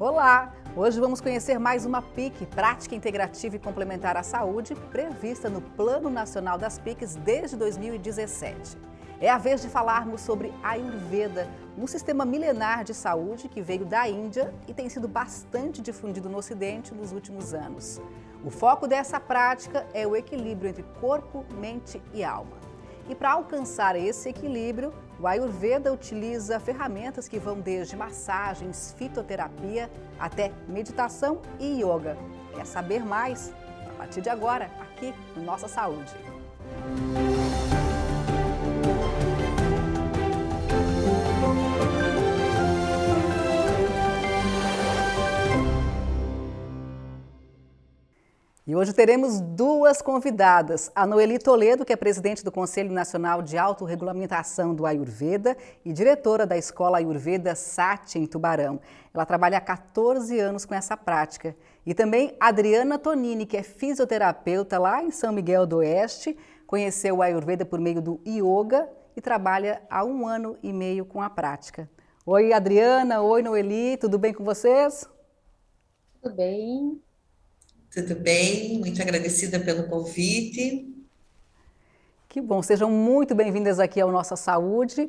Olá! Hoje vamos conhecer mais uma PIC, Prática Integrativa e Complementar à Saúde, prevista no Plano Nacional das PICs desde 2017. É a vez de falarmos sobre Ayurveda, um sistema milenar de saúde que veio da Índia e tem sido bastante difundido no Ocidente nos últimos anos. O foco dessa prática é o equilíbrio entre corpo, mente e alma. E para alcançar esse equilíbrio, o Ayurveda utiliza ferramentas que vão desde massagens, fitoterapia até meditação e yoga. Quer saber mais? A partir de agora, aqui no Nossa Saúde. E hoje teremos duas convidadas, a Noeli Toledo, que é presidente do Conselho Nacional de Autorregulamentação do Ayurveda e diretora da Escola Ayurveda Sati em Tubarão. Ela trabalha há 14 anos com essa prática. E também Adriana Tonini, que é fisioterapeuta lá em São Miguel do Oeste, conheceu o Ayurveda por meio do yoga e trabalha há um ano e meio com a prática. Oi, Adriana. Oi, Noeli. Tudo bem com vocês? Tudo bem. Tudo bem? Muito agradecida pelo convite. Que bom, sejam muito bem-vindas aqui ao Nossa Saúde.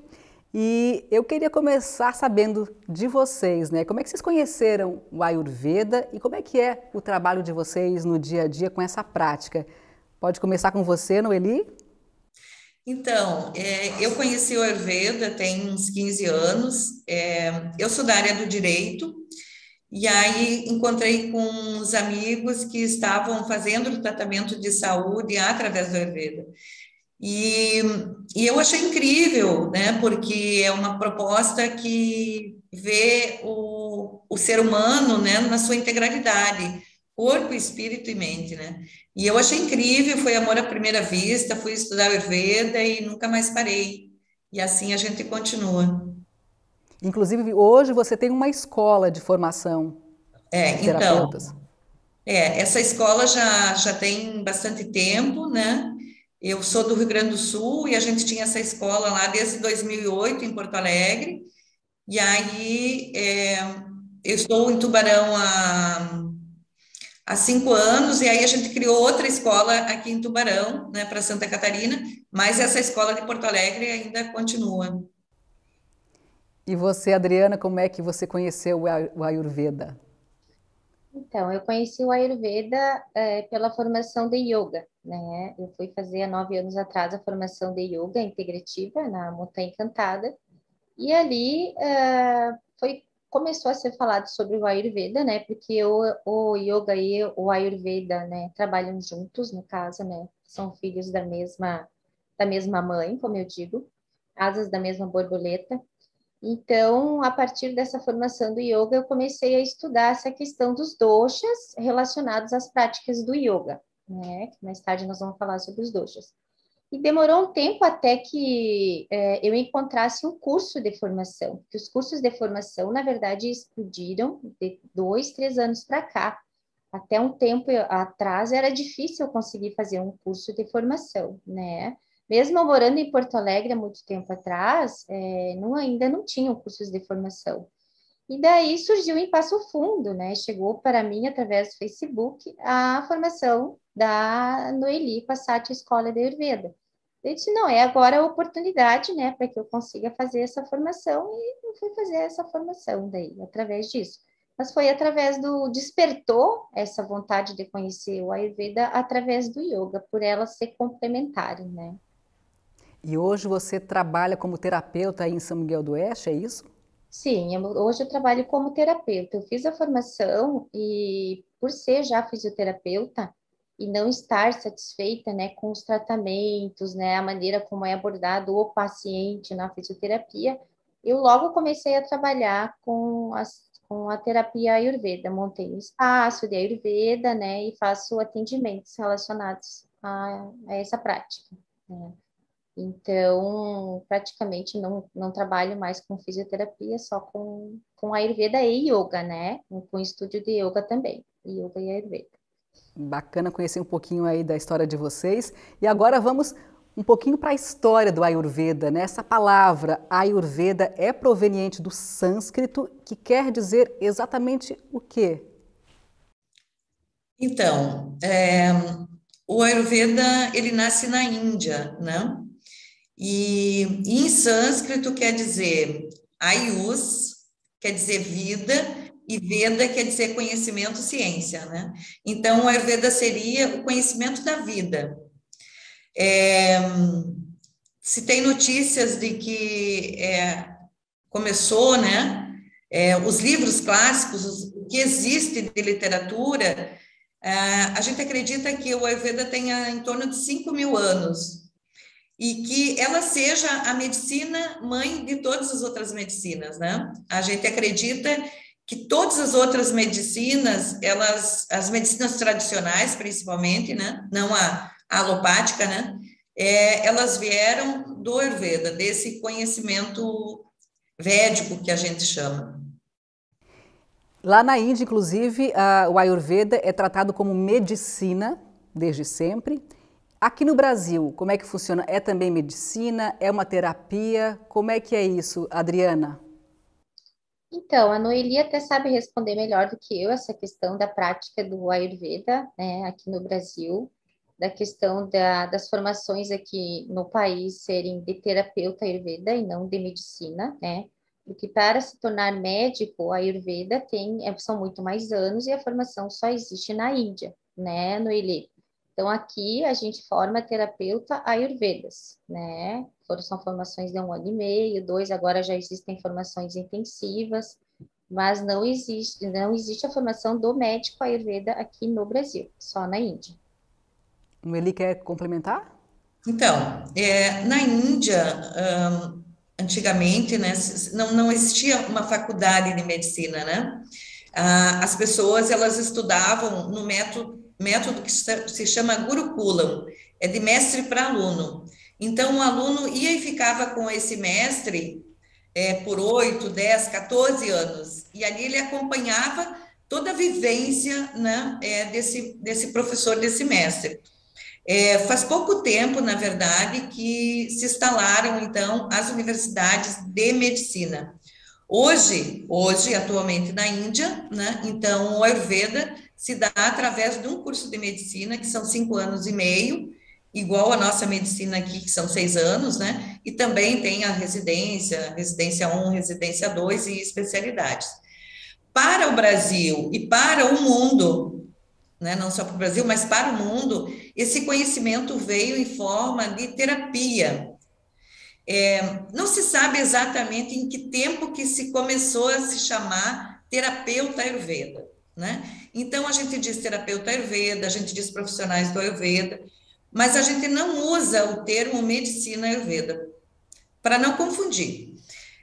E eu queria começar sabendo de vocês, né? Como é que vocês conheceram o Ayurveda e como é que é o trabalho de vocês no dia a dia com essa prática? Pode começar com você, Noeli? Então, é, eu conheci o Ayurveda tem uns 15 anos. É, eu sou da área do direito, e aí encontrei com uns amigos que estavam fazendo tratamento de saúde através do Ayurveda. E, e eu achei incrível, né? Porque é uma proposta que vê o, o ser humano, né, na sua integralidade, corpo, espírito e mente, né? E eu achei incrível, foi amor à primeira vista, fui estudar Ayurveda e nunca mais parei. E assim a gente continua. Inclusive, hoje você tem uma escola de formação é, de então, terapeutas. Então, é, essa escola já, já tem bastante tempo, né? Eu sou do Rio Grande do Sul e a gente tinha essa escola lá desde 2008 em Porto Alegre. E aí é, eu estou em Tubarão há, há cinco anos e aí a gente criou outra escola aqui em Tubarão, né, para Santa Catarina. Mas essa escola de Porto Alegre ainda continua. E você, Adriana, como é que você conheceu o Ayurveda? Então, eu conheci o Ayurveda é, pela formação de yoga, né? Eu fui fazer há nove anos atrás a formação de yoga integrativa na Montanha Encantada, e ali é, foi começou a ser falado sobre o Ayurveda, né? Porque o, o yoga e o Ayurveda, né, trabalham juntos, no caso, né? São filhos da mesma da mesma mãe, como eu digo, asas da mesma borboleta. Então, a partir dessa formação do yoga, eu comecei a estudar essa questão dos doshas relacionados às práticas do yoga, né? Mais tarde nós vamos falar sobre os doshas. E demorou um tempo até que é, eu encontrasse um curso de formação, porque os cursos de formação, na verdade, explodiram de dois, três anos para cá. Até um tempo atrás era difícil conseguir fazer um curso de formação, né? Mesmo morando em Porto Alegre há muito tempo atrás, é, não, ainda não tinham cursos de formação. E daí surgiu em Passo Fundo, né? Chegou para mim através do Facebook a formação da Noeli Passati Escola de Ayurveda. Eu disse, não, é agora a oportunidade, né, para que eu consiga fazer essa formação e eu fui fazer essa formação daí, através disso. Mas foi através do, despertou essa vontade de conhecer o Ayurveda através do Yoga, por ela ser complementar, né. E hoje você trabalha como terapeuta aí em São Miguel do Oeste, é isso? Sim, hoje eu trabalho como terapeuta. Eu fiz a formação e, por ser já fisioterapeuta e não estar satisfeita, né, com os tratamentos, né, a maneira como é abordado o paciente na fisioterapia, eu logo comecei a trabalhar com, as, com a terapia Ayurveda. Montei um espaço de Ayurveda, né, e faço atendimentos relacionados a, a essa prática. Né. Então, praticamente não, não trabalho mais com fisioterapia, só com, com Ayurveda e Yoga, né? Com estúdio de Yoga também, Yoga e Ayurveda. Bacana conhecer um pouquinho aí da história de vocês. E agora vamos um pouquinho para a história do Ayurveda. Né? Essa palavra Ayurveda é proveniente do sânscrito, que quer dizer exatamente o quê? Então, é, o Ayurveda ele nasce na Índia, né? E, em sânscrito quer dizer Ayus, quer dizer vida, e Veda quer dizer conhecimento, ciência, né? Então, o Ayurveda seria o conhecimento da vida. É, se tem notícias de que é, começou, né? É, os livros clássicos, o que existe de literatura, é, a gente acredita que o Ayurveda tenha em torno de 5 mil anos e que ela seja a medicina mãe de todas as outras medicinas, né? A gente acredita que todas as outras medicinas, elas, as medicinas tradicionais, principalmente, né? Não a a alopática, né? É, elas vieram do Ayurveda, desse conhecimento védico que a gente chama. Lá na Índia, inclusive, a, o Ayurveda é tratado como medicina desde sempre. Aqui no Brasil, como é que funciona? É também medicina? É uma terapia? Como é que é isso, Adriana? Então, a Noeli até sabe responder melhor do que eu essa questão da prática do Ayurveda, né, aqui no Brasil da questão da, das formações aqui no país serem de terapeuta Ayurveda e não de medicina, né? Porque para se tornar médico, a Ayurveda tem, é, são muito mais anos e a formação só existe na Índia, né, no Ili. Então, aqui a gente forma terapeuta Ayurvedas, né? São formações de um ano e meio, dois, agora já existem formações intensivas, mas não existe, não existe a formação do médico Ayurveda aqui no Brasil, só na Índia. O Eli quer complementar? Então, é, na Índia, um, antigamente, né, não, não existia uma faculdade de medicina, né? Ah, as pessoas, elas estudavam no método, método que se chama Gurukulam, é de mestre para aluno. Então, o aluno ia e ficava com esse mestre é, por 8, 10, 14 anos, e ali ele acompanhava toda a vivência né, é, desse, desse professor, desse mestre. É, faz pouco tempo, na verdade, que se instalaram, então, as universidades de medicina. Hoje, hoje, atualmente na Índia, né, então, o Ayurveda se dá através de um curso de medicina, que são cinco anos e meio, igual a nossa medicina aqui, que são seis anos, né, e também tem a residência, residência 1, residência 2 e especialidades. Para o Brasil e para o mundo, né, não só para o Brasil, mas para o mundo, esse conhecimento veio em forma de terapia. É, não se sabe exatamente em que tempo que se começou a se chamar terapeuta Ayurveda, né? Então, a gente diz terapeuta Ayurveda, a gente diz profissionais do Ayurveda, mas a gente não usa o termo medicina Ayurveda, para não confundir.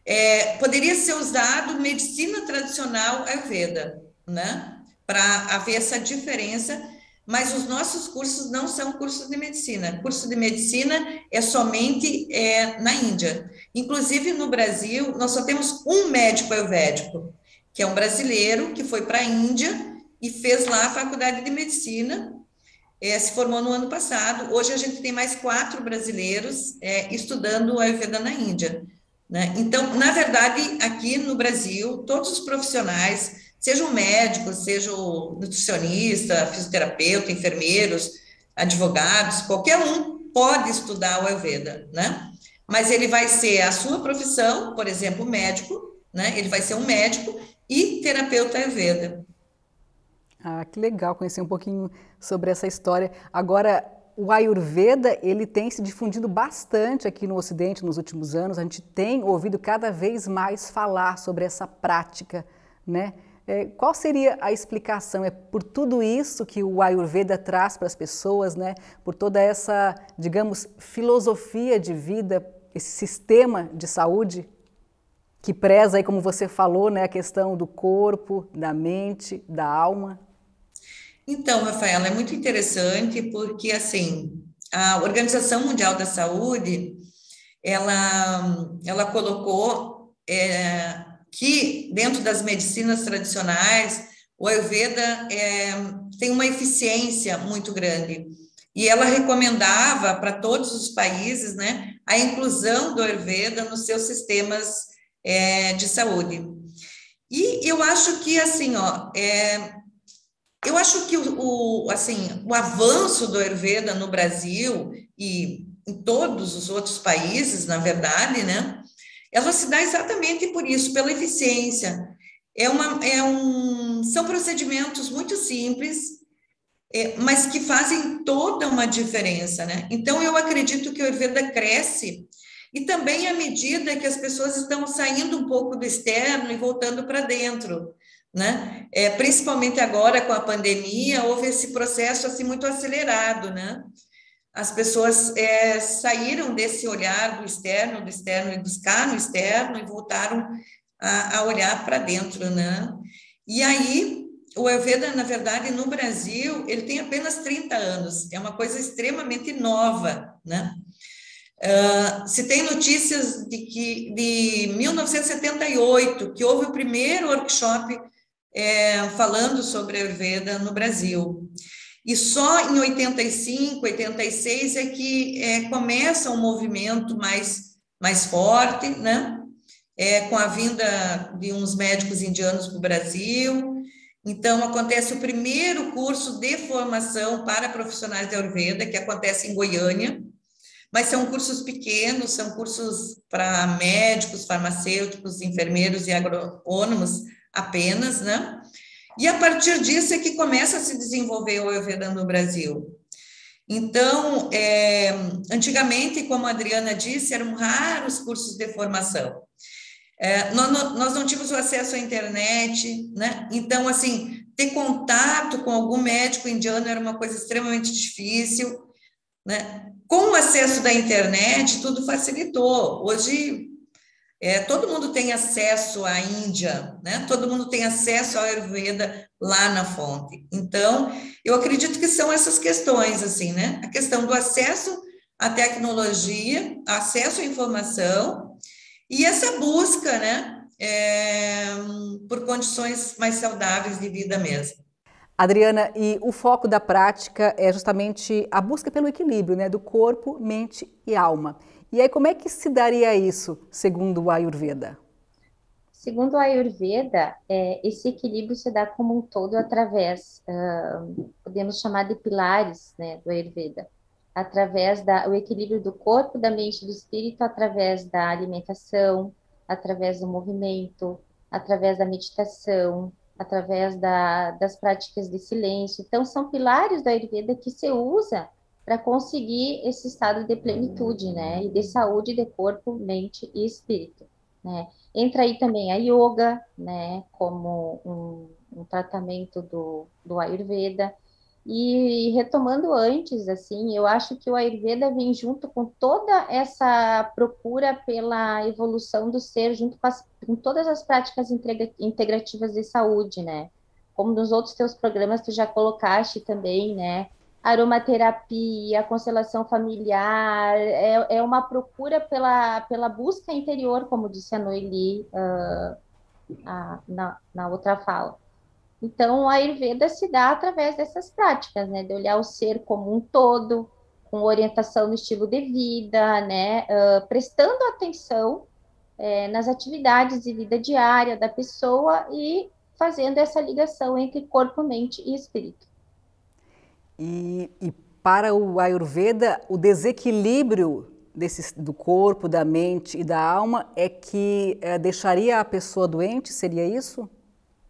É, poderia ser usado medicina tradicional Ayurveda, né? para haver essa diferença, mas os nossos cursos não são cursos de medicina. Curso de medicina é somente é, na Índia. Inclusive, no Brasil, nós só temos um médico ayurvédico, que é um brasileiro que foi para a Índia e fez lá a faculdade de medicina, é, se formou no ano passado. Hoje a gente tem mais quatro brasileiros é, estudando Ayurveda na Índia. Né? Então, na verdade, aqui no Brasil, todos os profissionais Seja um médico, seja o nutricionista, fisioterapeuta, enfermeiros, advogados, qualquer um pode estudar o Ayurveda, né? Mas ele vai ser a sua profissão, por exemplo, médico, né? Ele vai ser um médico e terapeuta Ayurveda. Ah, que legal conhecer um pouquinho sobre essa história. Agora, o Ayurveda, ele tem se difundido bastante aqui no Ocidente nos últimos anos. A gente tem ouvido cada vez mais falar sobre essa prática, né? É, qual seria a explicação? É por tudo isso que o Ayurveda traz para as pessoas, né? por toda essa, digamos, filosofia de vida, esse sistema de saúde que preza, aí, como você falou, né, a questão do corpo, da mente, da alma? Então, Rafaela, é muito interessante porque, assim, a Organização Mundial da Saúde, ela, ela colocou é, que dentro das medicinas tradicionais, o Ayurveda é, tem uma eficiência muito grande. e ela recomendava para todos os países, né, a inclusão do Ayurveda nos seus sistemas é, de saúde. E eu acho que, assim, ó, é, eu acho que o, o, assim, o avanço do Ayurveda no Brasil e em todos os outros países, na verdade, né, ela se dá exatamente por isso, pela eficiência. É uma, é um, são procedimentos muito simples, é, mas que fazem toda uma diferença, né? Então, eu acredito que o Ayurveda cresce e também à medida que as pessoas estão saindo um pouco do externo e voltando para dentro, né? É, principalmente agora com a pandemia, houve esse processo assim muito acelerado, né? As pessoas é, saíram desse olhar do externo, do externo e buscar no externo e voltaram a, a olhar para dentro, né? E aí o Ayurveda, na verdade, no Brasil, ele tem apenas 30 anos, é uma coisa extremamente nova, né? Uh, se tem notícias de que de 1978 que houve o primeiro workshop é, falando sobre Ayurveda no Brasil. E só em 85, 86 é que é, começa um movimento mais, mais forte, né? É, com a vinda de uns médicos indianos para o Brasil, então, acontece o primeiro curso de formação para profissionais de Ayurveda, que acontece em Goiânia, mas são cursos pequenos, são cursos para médicos, farmacêuticos, enfermeiros e agrônomos apenas, né? E a partir disso é que começa a se desenvolver o Ayurveda no Brasil. Então, é, antigamente, como a Adriana disse, eram raros cursos de formação. É, nós, nós não tínhamos o acesso à internet, né? Então, assim, ter contato com algum médico indiano era uma coisa extremamente difícil, né? Com o acesso da internet, tudo facilitou. Hoje, é, todo mundo tem acesso à Índia, né? Todo mundo tem acesso ao Ayurveda lá na fonte. Então, eu acredito que são essas questões, assim, né? A questão do acesso à tecnologia, acesso à informação e essa busca, né, é, por condições mais saudáveis de vida mesmo. Adriana, e o foco da prática é justamente a busca pelo equilíbrio, né, do corpo, mente e alma. E aí, como é que se daria isso, segundo o Ayurveda? Segundo o Ayurveda, é, esse equilíbrio se dá como um todo através, uh, podemos chamar de pilares né, do Ayurveda através da o equilíbrio do corpo, da mente e do espírito, através da alimentação, através do movimento, através da meditação, através da, das práticas de silêncio. Então, são pilares da Ayurveda que se usa para conseguir esse estado de plenitude, né? E de saúde de corpo, mente e espírito, né? Entra aí também a yoga, né? Como um, um tratamento do, do Ayurveda. E retomando antes, assim, eu acho que o Ayurveda vem junto com toda essa procura pela evolução do ser, junto com, as, com todas as práticas integrativas de saúde, né? Como nos outros teus programas tu já colocaste também, né? Aromaterapia, constelação familiar, é, é uma procura pela, pela busca interior, como disse a Noeli uh, a, na, na outra fala. Então, a Ayurveda se dá através dessas práticas, né? De olhar o ser como um todo, com orientação no estilo de vida, né? Uh, prestando atenção é, nas atividades de vida diária da pessoa e fazendo essa ligação entre corpo, mente e espírito. E, e para o Ayurveda, o desequilíbrio desse, do corpo, da mente e da alma é que é, deixaria a pessoa doente? Seria isso?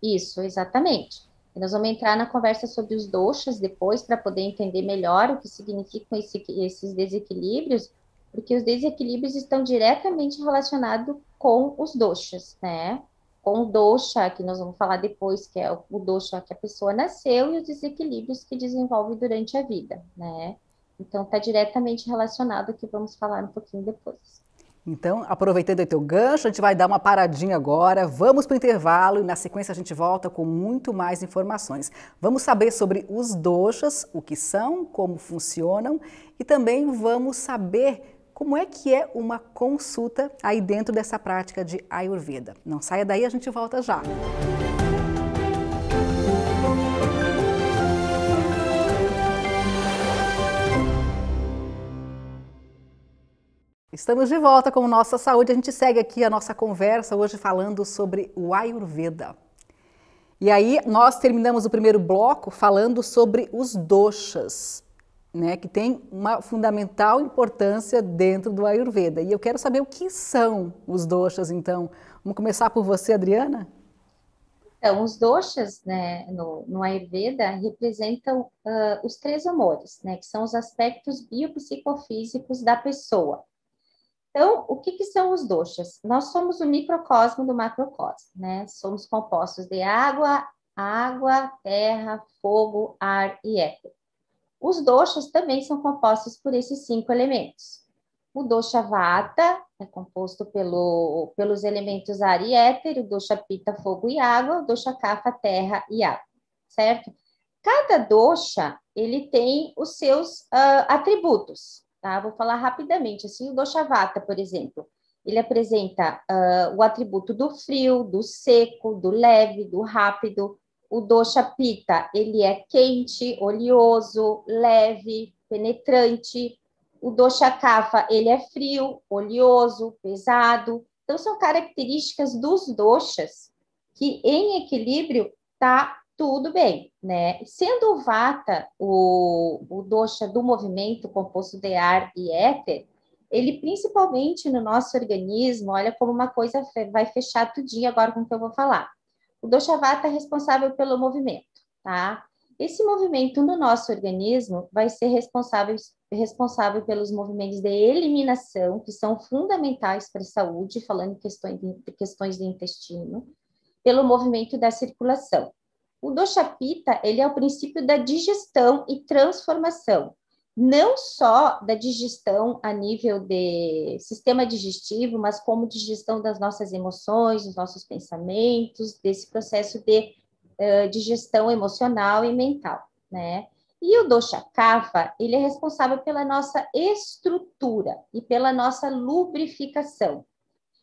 Isso, exatamente. E nós vamos entrar na conversa sobre os doshas depois para poder entender melhor o que significam esse, esses desequilíbrios, porque os desequilíbrios estão diretamente relacionados com os doshas, né? Com o dosha, que nós vamos falar depois, que é o dosha que a pessoa nasceu, e os desequilíbrios que desenvolve durante a vida, né? Então, está diretamente relacionado, que vamos falar um pouquinho depois. Então, aproveitando o teu gancho, a gente vai dar uma paradinha agora, vamos para o intervalo e na sequência a gente volta com muito mais informações. Vamos saber sobre os doshas, o que são, como funcionam e também vamos saber como é que é uma consulta aí dentro dessa prática de Ayurveda. Não saia daí, a gente volta já. Estamos de volta com Nossa Saúde. A gente segue aqui a nossa conversa hoje falando sobre o Ayurveda. E aí, nós terminamos o primeiro bloco falando sobre os doshas né, que tem uma fundamental importância dentro do Ayurveda. E eu quero saber o que são os doshas, então. Vamos começar por você, Adriana? Então, os doshas né, no, no Ayurveda representam uh, os três humores, né, que são os aspectos biopsicofísicos da pessoa. Então, o que, que são os doshas? Nós somos o microcosmo do macrocosmo, né? Somos compostos de água, água, terra, fogo, ar e éter. Os doshas também são compostos por esses cinco elementos. O dosha vata é composto pelo, pelos elementos ar e éter, o dosha pita, fogo e água, o dosha kapha, terra e água, certo? Cada dosha, ele tem os seus uh, atributos, Tá? Vou falar rapidamente. Assim, o Doshavata, por exemplo, ele apresenta uh, o atributo do frio, do seco, do leve, do rápido. O Dosha Pita, ele é quente, oleoso, leve, penetrante. O Dosha Kapha, ele é frio, oleoso, pesado. Então, são características dos doshas que, em equilíbrio, tá tudo bem, né? Sendo o Vata o, o do movimento composto de ar e éter, ele principalmente no nosso organismo, olha como uma coisa vai fechar tudinho agora com o que eu vou falar. O dosha Vata é responsável pelo movimento, tá? Esse movimento no nosso organismo vai ser responsável, responsável pelos movimentos de eliminação, que são fundamentais para a saúde, falando em questões de, questões de intestino, pelo movimento da circulação. O dosha pita, ele é o princípio da digestão e transformação, não só da digestão a nível de sistema digestivo, mas como digestão das nossas emoções, dos nossos pensamentos, desse processo de uh, digestão emocional e mental, né? E o dosha kapha, ele é responsável pela nossa estrutura e pela nossa lubrificação.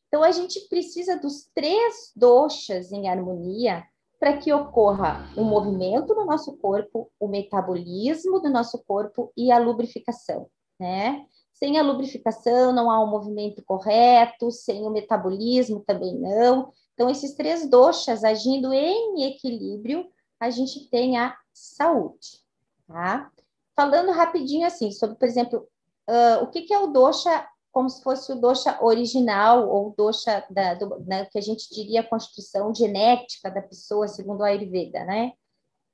Então, a gente precisa dos três doshas em harmonia para que ocorra o um movimento no nosso corpo, o metabolismo do nosso corpo e a lubrificação, né? Sem a lubrificação não há um movimento correto, sem o metabolismo também não. Então, esses três doshas agindo em equilíbrio, a gente tem a saúde, tá? Falando rapidinho assim, sobre, por exemplo, uh, o que, que é o dosha como se fosse o dosha original ou dosha da, do, né, que a gente diria a constituição genética da pessoa segundo a Ayurveda, né?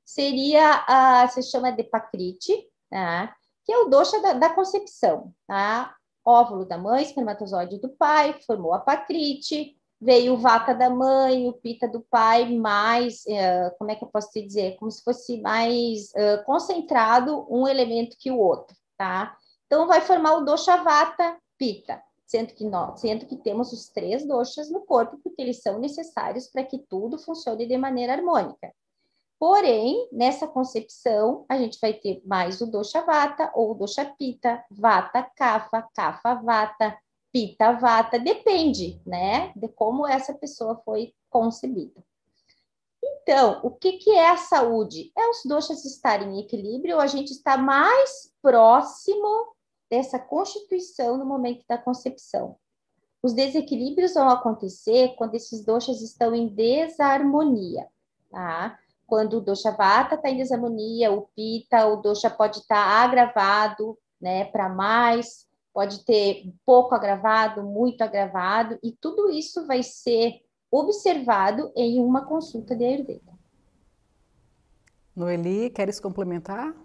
Seria a se chama de Pakriti, tá? Que é o dosha da, da, concepção, tá? Óvulo da mãe, espermatozoide do pai, formou a Pakriti, veio o vata da mãe, o pita do pai, mais, uh, como é que eu posso te dizer? Como se fosse mais uh, concentrado um elemento que o outro, tá? Então, vai formar o dosha vata, pita, sendo que nós, sendo que temos os três doshas no corpo, porque eles são necessários para que tudo funcione de maneira harmônica. Porém, nessa concepção, a gente vai ter mais o dosha vata ou o dosha pita, vata kapha, kapha vata, pita vata, depende, né, de como essa pessoa foi concebida. Então, o que, que é a saúde? É os doshas estarem em equilíbrio, a gente está mais próximo dessa constituição no momento da concepção. Os desequilíbrios vão acontecer quando esses doshas estão em desarmonia, tá? Quando o dosha vata está em desarmonia, o pita, o dosha pode estar tá agravado, né, para mais, pode ter pouco agravado, muito agravado, e tudo isso vai ser observado em uma consulta de Ayurveda. Noeli, queres complementar?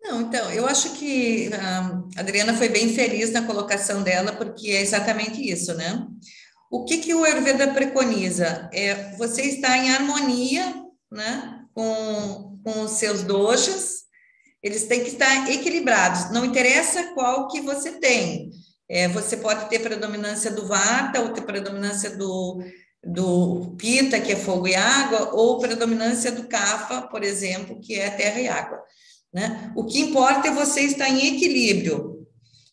Não, então, eu acho que a Adriana foi bem feliz na colocação dela, porque é exatamente isso, né? O que, que o Ayurveda preconiza? É você estar em harmonia né, com, com os seus doshas, eles têm que estar equilibrados, não interessa qual que você tem. É, você pode ter predominância do vata, ou ter predominância do, do pita, que é fogo e água, ou predominância do kapha, por exemplo, que é terra e água. Né? O que importa é você estar em equilíbrio.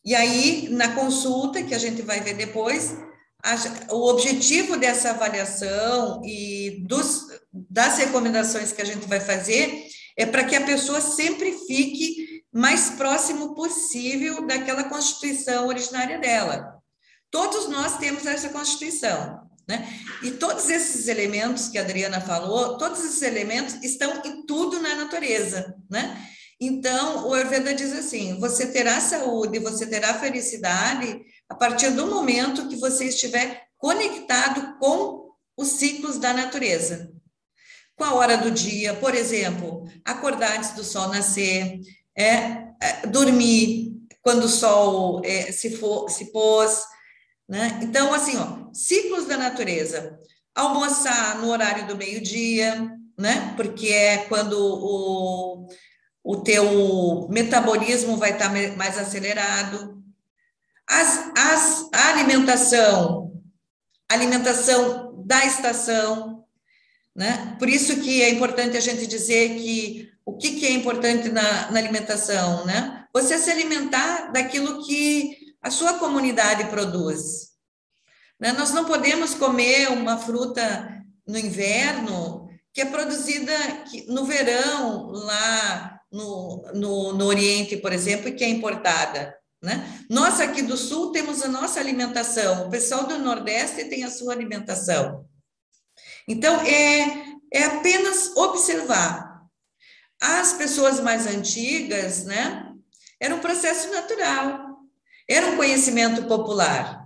E aí, na consulta, que a gente vai ver depois, a, o objetivo dessa avaliação e dos, das recomendações que a gente vai fazer é para que a pessoa sempre fique mais próximo possível daquela constituição originária dela. Todos nós temos essa constituição, né? E todos esses elementos que a Adriana falou, todos esses elementos estão em tudo na natureza, né? Então, o Ayurveda diz assim: você terá saúde, você terá felicidade a partir do momento que você estiver conectado com os ciclos da natureza. Com a hora do dia, por exemplo, acordar antes do sol nascer, é, é dormir quando o sol é, se, for, se pôs, né? Então, assim, ó, ciclos da natureza. Almoçar no horário do meio-dia, né? Porque é quando o, o teu metabolismo vai estar mais acelerado. As, as, a alimentação, alimentação da estação, né? Por isso que é importante a gente dizer que o que, que é importante na, na alimentação, né? Você se alimentar daquilo que a sua comunidade produz. Né? Nós não podemos comer uma fruta no inverno que é produzida no verão lá no, no, no Oriente, por exemplo, e que é importada. Né? Nós aqui do Sul temos a nossa alimentação, o pessoal do Nordeste tem a sua alimentação. Então, é, é apenas observar. As pessoas mais antigas, né, era um processo natural, era um conhecimento popular.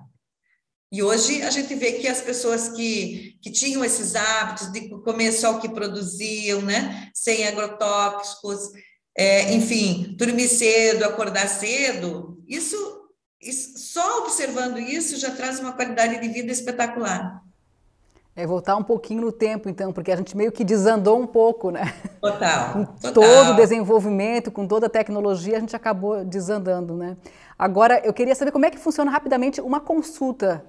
E hoje a gente vê que as pessoas que, que tinham esses hábitos de comer só o que produziam, né, sem agrotóxicos, é, enfim, dormir cedo, acordar cedo, isso, isso, só observando isso já traz uma qualidade de vida espetacular. É voltar um pouquinho no tempo, então, porque a gente meio que desandou um pouco, né? Total. com total. todo o desenvolvimento, com toda a tecnologia, a gente acabou desandando, né? Agora, eu queria saber como é que funciona rapidamente uma consulta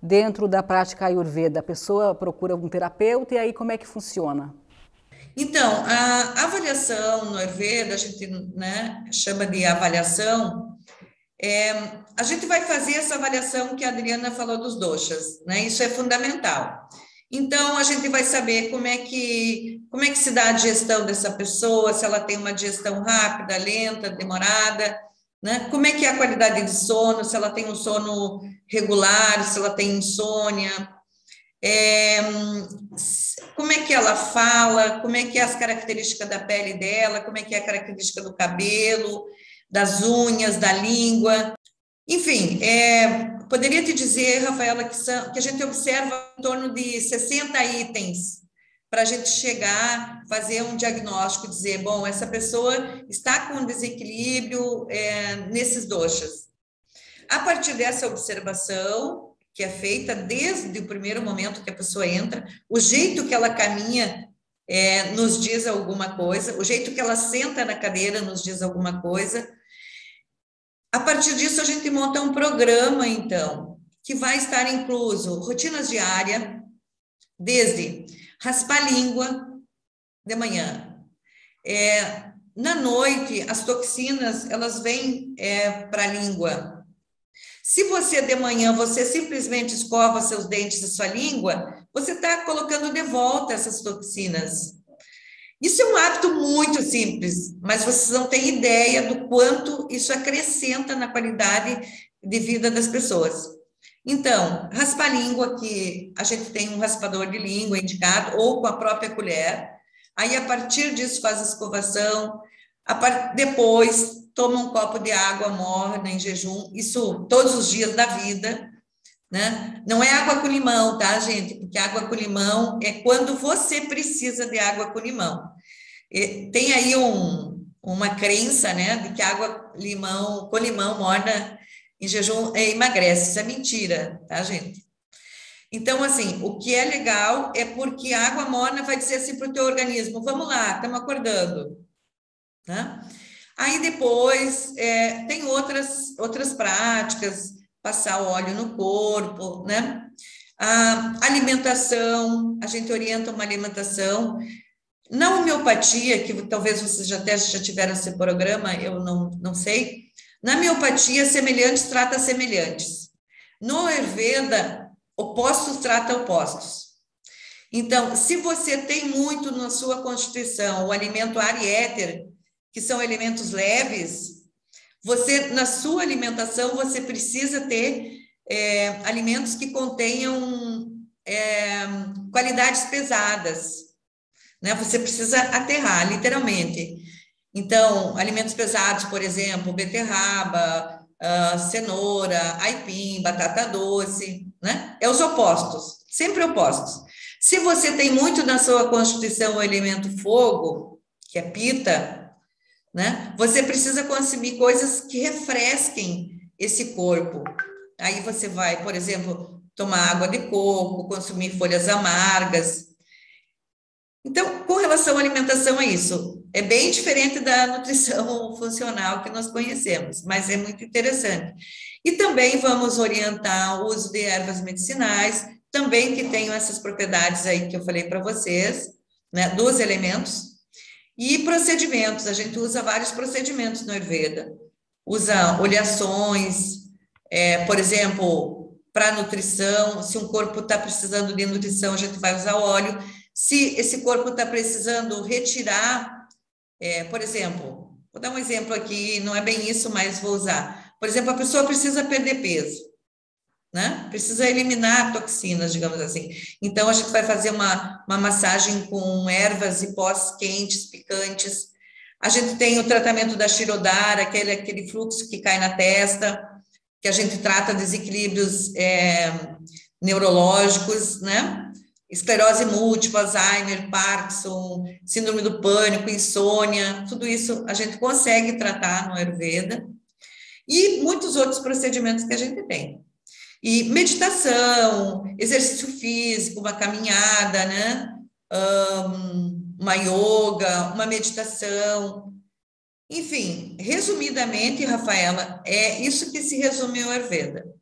dentro da prática Ayurveda. A pessoa procura um terapeuta e aí como é que funciona? Então, a avaliação Ayurveda, a gente né, chama de avaliação, é, a gente vai fazer essa avaliação que a Adriana falou dos doshas, né? Isso é fundamental. Então, a gente vai saber como é que como é que se dá a digestão dessa pessoa, se ela tem uma digestão rápida, lenta, demorada, né? Como é que é a qualidade de sono, se ela tem um sono regular, se ela tem insônia, é, como é que ela fala, como é que é as características da pele dela, como é que é a característica do cabelo, das unhas, da língua. Enfim, é, poderia te dizer, Rafaela, que, são, que a gente observa em torno de 60 itens para a gente chegar, fazer um diagnóstico, dizer, bom, essa pessoa está com desequilíbrio é, nesses doxas. A partir dessa observação, que é feita desde o primeiro momento que a pessoa entra, o jeito que ela caminha é, nos diz alguma coisa, o jeito que ela senta na cadeira nos diz alguma coisa. A partir disso, a gente monta um programa, então, que vai estar incluso rotinas diárias, desde raspar a língua de manhã. É, na noite, as toxinas, elas vêm é, para a língua, se você de manhã você simplesmente escova seus dentes e sua língua, você está colocando de volta essas toxinas. Isso é um hábito muito simples, mas vocês não têm ideia do quanto isso acrescenta na qualidade de vida das pessoas. Então, raspar língua, que a gente tem um raspador de língua indicado, ou com a própria colher. Aí, a partir disso, faz a escovação. Depois, toma um copo de água morna em jejum, isso todos os dias da vida, né? Não é água com limão, tá, gente? Porque água com limão é quando você precisa de água com limão. E tem aí um, uma crença, né, de que água limão com limão morna em jejum é, emagrece. Isso é mentira, tá, gente? Então, assim, o que é legal é porque a água morna vai dizer assim para o teu organismo: vamos lá, estamos acordando. Né? Aí depois é, tem outras, outras práticas, passar óleo no corpo, né? A alimentação, a gente orienta uma alimentação. Na homeopatia, que talvez vocês já até já tiveram esse programa, eu não, não sei. Na homeopatia, semelhantes trata semelhantes. No Ayurveda, opostos trata opostos. Então, se você tem muito na sua constituição o alimento ar e éter, que são alimentos leves, você, na sua alimentação, você precisa ter é, alimentos que contenham é, qualidades pesadas, né? Você precisa aterrar, literalmente. Então, alimentos pesados, por exemplo, beterraba, uh, cenoura, aipim, batata doce, né? É os opostos, sempre opostos. Se você tem muito na sua constituição o elemento fogo, que é pita, né? Você precisa consumir coisas que refresquem esse corpo. Aí você vai, por exemplo, tomar água de coco, consumir folhas amargas. Então, com relação à alimentação, é isso. É bem diferente da nutrição funcional que nós conhecemos, mas é muito interessante. E também vamos orientar o uso de ervas medicinais, também que tenham essas propriedades aí que eu falei para vocês, né, dos elementos, e procedimentos, a gente usa vários procedimentos no Ayurveda. Usa oleações, é, por exemplo, para nutrição, se um corpo está precisando de nutrição, a gente vai usar óleo. Se esse corpo está precisando retirar, é, por exemplo, vou dar um exemplo aqui, não é bem isso, mas vou usar. Por exemplo, a pessoa precisa perder peso né? Precisa eliminar toxinas, digamos assim. Então, a gente vai fazer uma, uma massagem com ervas e pós quentes, picantes. A gente tem o tratamento da Shirodara, aquele, aquele fluxo que cai na testa, que a gente trata desequilíbrios é, neurológicos, né? Esclerose múltipla, Alzheimer, Parkinson, síndrome do pânico, insônia, tudo isso a gente consegue tratar no Ayurveda. E muitos outros procedimentos que a gente tem. E meditação, exercício físico, uma caminhada, né? Um, uma yoga, uma meditação. Enfim, resumidamente, Rafaela, é isso que se resume o Ayurveda.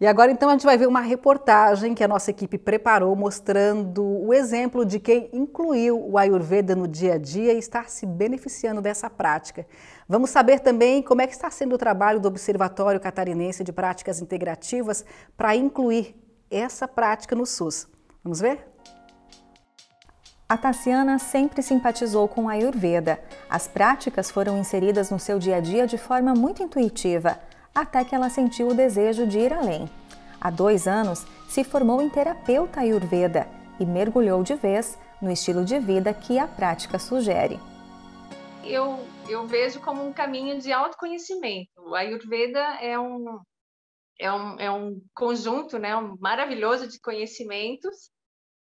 E agora então a gente vai ver uma reportagem que a nossa equipe preparou mostrando o exemplo de quem incluiu o Ayurveda no dia a dia e está se beneficiando dessa prática. Vamos saber também como é que está sendo o trabalho do Observatório Catarinense de Práticas Integrativas para incluir essa prática no SUS. Vamos ver? A Tassiana sempre simpatizou com a Ayurveda. As práticas foram inseridas no seu dia a dia de forma muito intuitiva até que ela sentiu o desejo de ir além. Há dois anos, se formou em terapeuta Ayurveda e mergulhou de vez no estilo de vida que a prática sugere. Eu, eu vejo como um caminho de autoconhecimento. A Ayurveda é um, é um, é um conjunto né, um maravilhoso de conhecimentos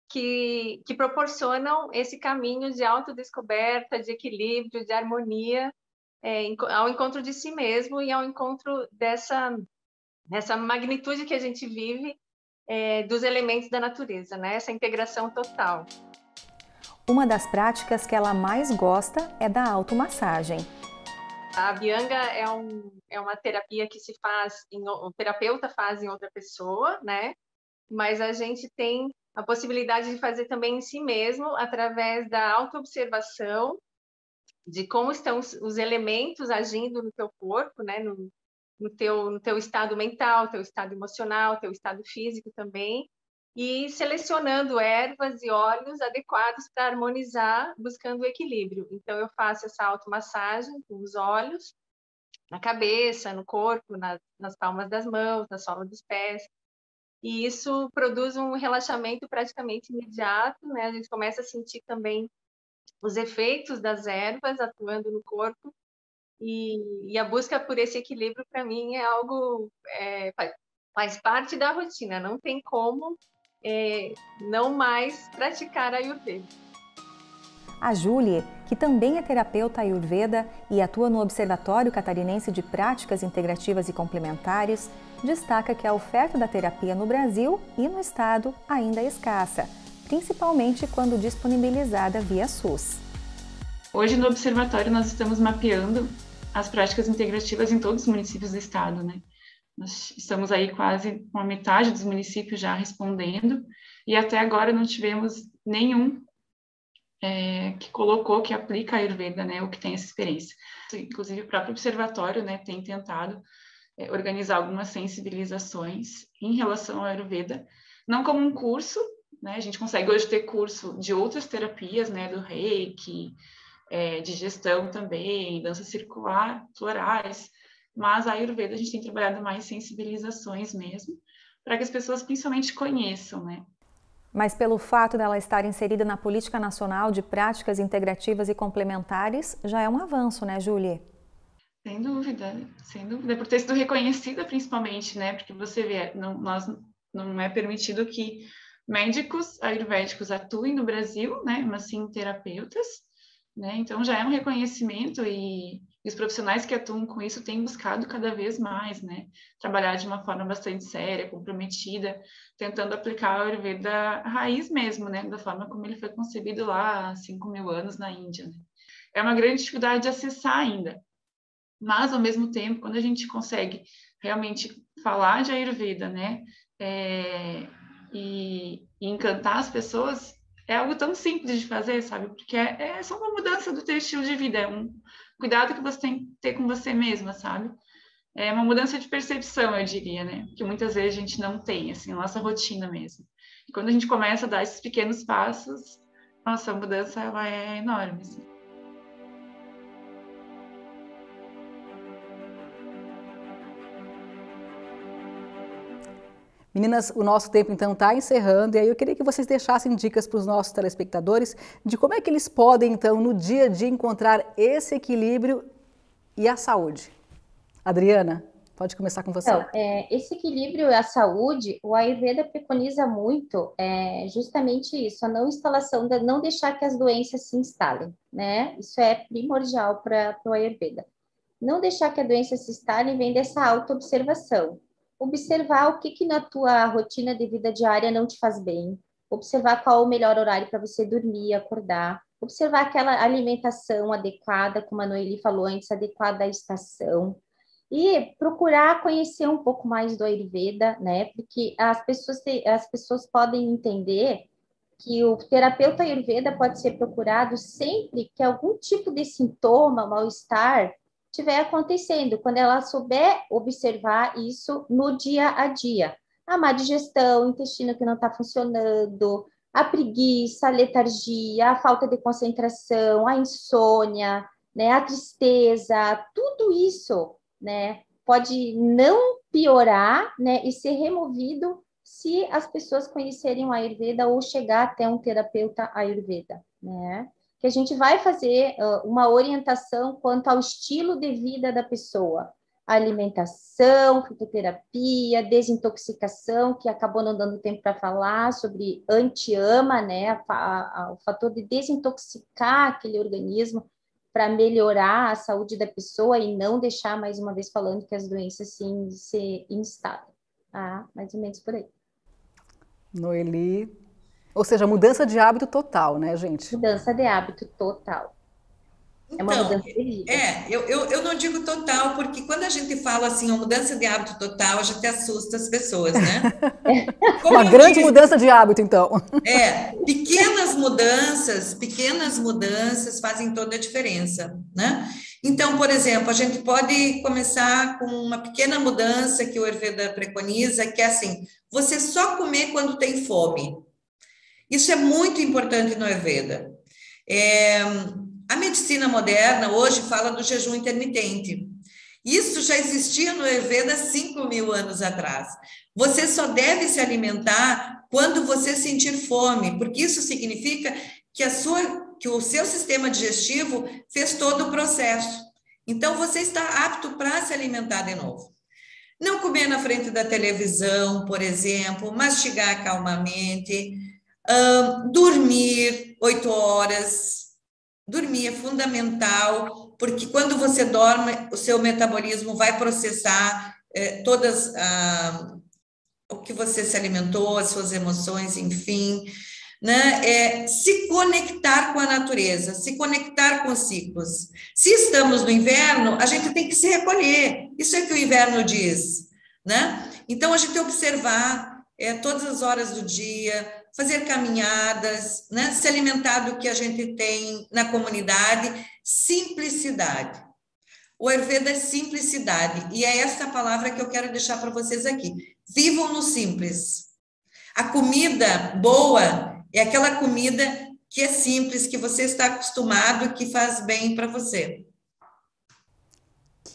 que, que proporcionam esse caminho de autodescoberta, de equilíbrio, de harmonia é, ao encontro de si mesmo e ao encontro dessa, dessa magnitude que a gente vive é, dos elementos da natureza, né? essa integração total. Uma das práticas que ela mais gosta é da automassagem. A Bianga é, um, é uma terapia que se faz, em, o terapeuta faz em outra pessoa, né? Mas a gente tem a possibilidade de fazer também em si mesmo, através da autoobservação de como estão os elementos agindo no teu corpo, né, no, no, teu, no teu estado mental, teu estado emocional, teu estado físico também, e selecionando ervas e óleos adequados para harmonizar, buscando o equilíbrio. Então, eu faço essa automassagem com os óleos, na cabeça, no corpo, na, nas palmas das mãos, na sola dos pés, e isso produz um relaxamento praticamente imediato, né? A gente começa a sentir também os efeitos das ervas atuando no corpo e, e a busca por esse equilíbrio para mim é algo é, faz, parte da rotina. Não tem como é, não mais praticar a Ayurveda. A Júlia, que também é terapeuta Ayurveda e atua no Observatório Catarinense de Práticas Integrativas e Complementares, destaca que a oferta da terapia no Brasil e no estado ainda é escassa principalmente quando disponibilizada via SUS. Hoje no observatório nós estamos mapeando as práticas integrativas em todos os municípios do estado, né? Nós estamos aí quase com a metade dos municípios já respondendo e até agora não tivemos nenhum é, que colocou que aplica a Ayurveda, né, ou que tem essa experiência. Inclusive o próprio observatório, né, tem tentado é, organizar algumas sensibilizações em relação ao Ayurveda, não como um curso, né? A gente consegue hoje ter curso de outras terapias, né, do reiki, é, digestão também, dança circular, florais, mas a Ayurveda a gente tem trabalhado mais sensibilizações mesmo, para que as pessoas principalmente conheçam, né? Mas pelo fato dela estar inserida na Política Nacional de Práticas Integrativas e Complementares, já é um avanço, né, Julie? Sem dúvida, sem dúvida, por ter sido reconhecida principalmente, né? Porque você vê, não, nós não é permitido que médicos ayurvédicos atuem no Brasil, né? Mas sim terapeutas, né? Então já é um reconhecimento e, e os profissionais que atuam com isso têm buscado cada vez mais, né? Trabalhar de uma forma bastante séria, comprometida, tentando aplicar a Ayurveda raiz mesmo, né? Da forma como ele foi concebido lá há 5 mil anos na Índia. Né? É uma grande dificuldade de acessar ainda, mas ao mesmo tempo, quando a gente consegue realmente falar de Ayurveda, né, é, e, e, encantar as pessoas, é algo tão simples de fazer, sabe? Porque é, é só uma mudança do teu estilo de vida, é um cuidado que você tem que ter com você mesma, sabe? É uma mudança de percepção, eu diria, né? Que muitas vezes a gente não tem, assim, a nossa rotina mesmo. E quando a gente começa a dar esses pequenos passos, nossa, a mudança ela é enorme. Assim. Meninas, o nosso tempo então está encerrando e aí eu queria que vocês deixassem dicas para os nossos telespectadores de como é que eles podem então no dia a dia encontrar esse equilíbrio e a saúde. Adriana, pode começar com você. Então, é, esse equilíbrio e a saúde, o Ayurveda preconiza muito é, justamente isso, a não instalação, da, não deixar que as doenças se instalem, né? Isso é primordial para o Ayurveda. Não deixar que a doença se instale vem dessa auto-observação observar o que, que na tua rotina de vida diária não te faz bem, observar qual o melhor horário para você dormir, acordar, observar aquela alimentação adequada, como a Noeli falou antes, adequada à estação, e procurar conhecer um pouco mais do Ayurveda, né? Porque as pessoas, as pessoas podem entender que o terapeuta Ayurveda pode ser procurado sempre que algum tipo de sintoma, mal-estar, estiver acontecendo, quando ela souber observar isso no dia a dia. A má digestão, o intestino que não está funcionando, a preguiça, a letargia, a falta de concentração, a insônia, né, a tristeza, tudo isso, né, pode não piorar, né, e ser removido se as pessoas conhecerem o Ayurveda ou chegar até um terapeuta Ayurveda, né? Que a gente vai fazer uh, uma orientação quanto ao estilo de vida da pessoa. Alimentação, fitoterapia, desintoxicação, que acabou não dando tempo para falar sobre anti-ama, né? A, a, o fator de desintoxicar aquele organismo para melhorar a saúde da pessoa e não deixar, mais uma vez falando, que as doenças sim se instalam. Ah, mais ou menos por aí. Noeli, ou seja, mudança de hábito total, né, gente? Mudança de hábito total. É então, é uma mudança de vida. É, eu, eu, eu não digo total, porque quando a gente fala assim, uma mudança de hábito total, a gente assusta as pessoas, né? uma grande disse, mudança de hábito, então. É, pequenas mudanças, pequenas mudanças fazem toda a diferença, né? Então, por exemplo, a gente pode começar com uma pequena mudança que o Ayurveda preconiza, que é assim, você só comer quando tem fome. Isso é muito importante no Ayurveda. É, a medicina moderna hoje fala do jejum intermitente. Isso já existia no Ayurveda 5 mil anos atrás. Você só deve se alimentar quando você sentir fome, porque isso significa que, a sua, que o seu sistema digestivo fez todo o processo. Então, você está apto para se alimentar de novo. Não comer na frente da televisão, por exemplo, mastigar calmamente, Dormir oito horas. Dormir é fundamental, porque quando você dorme, o seu metabolismo vai processar eh, todas ah, o que você se alimentou, as suas emoções, enfim. Né? É se conectar com a natureza, se conectar com os ciclos. Se estamos no inverno, a gente tem que se recolher. Isso é que o inverno diz. Né? Então, a gente observar é, todas as horas do dia, fazer caminhadas, né? se alimentar do que a gente tem na comunidade, simplicidade. O Ayurveda é simplicidade, e é essa palavra que eu quero deixar para vocês aqui. Vivam no simples. A comida boa é aquela comida que é simples, que você está acostumado, que faz bem para você.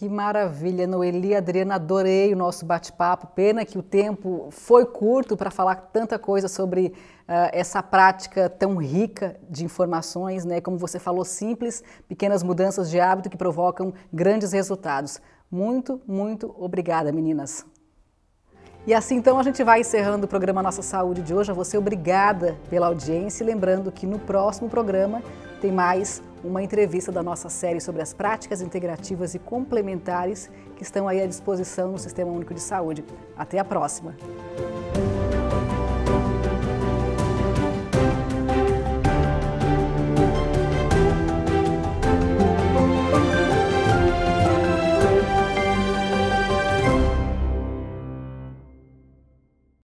Que maravilha, Noeli Adriana, adorei o nosso bate-papo. Pena que o tempo foi curto para falar tanta coisa sobre uh, essa prática tão rica de informações, né? Como você falou, simples, pequenas mudanças de hábito que provocam grandes resultados. Muito, muito obrigada, meninas. E assim então a gente vai encerrando o programa Nossa Saúde de hoje. A você obrigada pela audiência e lembrando que no próximo programa tem mais uma entrevista da nossa série sobre as práticas integrativas e complementares que estão aí à disposição no Sistema Único de Saúde. Até a próxima!